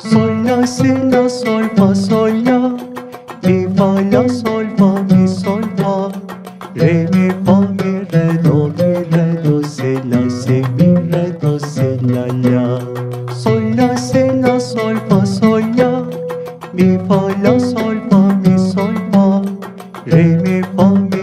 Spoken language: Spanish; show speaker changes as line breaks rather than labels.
Sol, la, si, la, sol, fa, sol. Mi, fa, la, sol, fa, mi, sol, fa. Re, mi, fa, mi, re, do, mi, re, do, si, la, si, mi, re, do, si, la, la. Sol, la, si, la, sol, fa, sol. Mi, fa, la, sol, fa, mi, sol, fa. Re, mi, fa, mi,